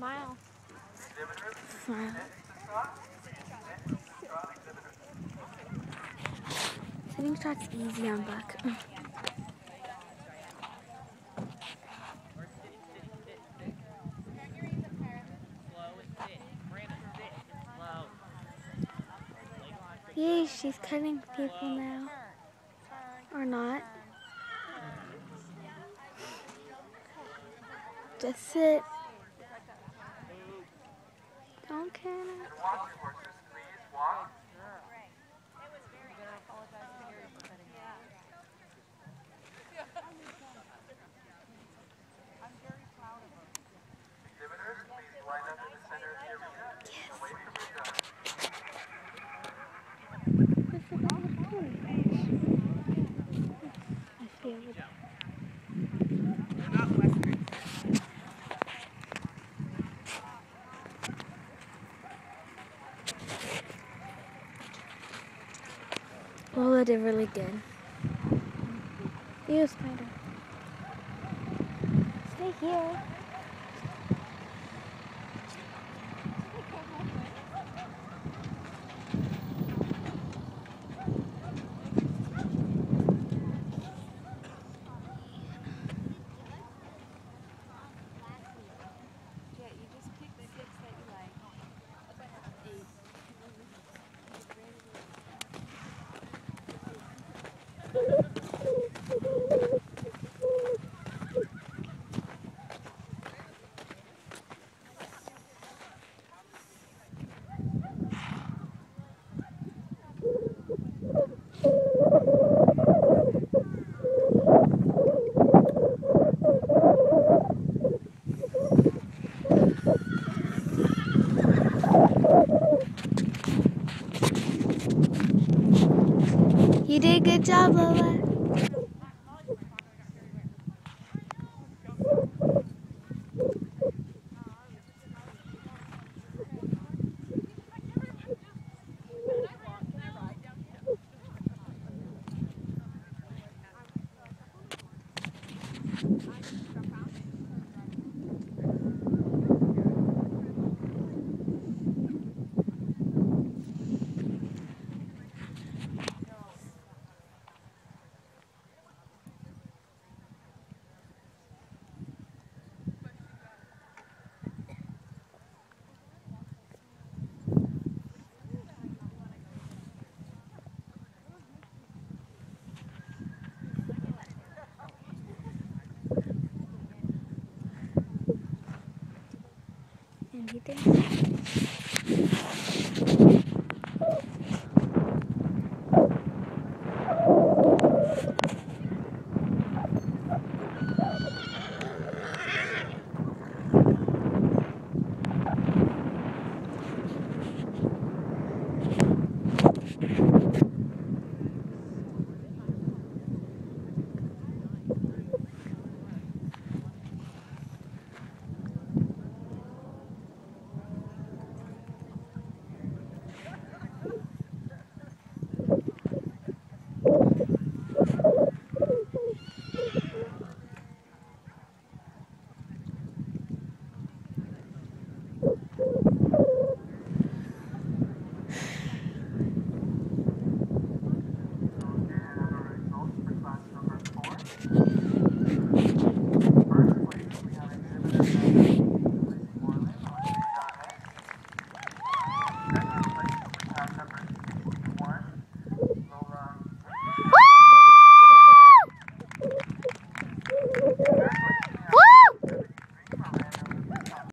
Smile. Smile. Sitting shot's easy on Buck. Yay, she's cutting people now. Or not. Just sit. Don't Lola did really good. You, Spider. Stay here. Good job, Lola. And he did.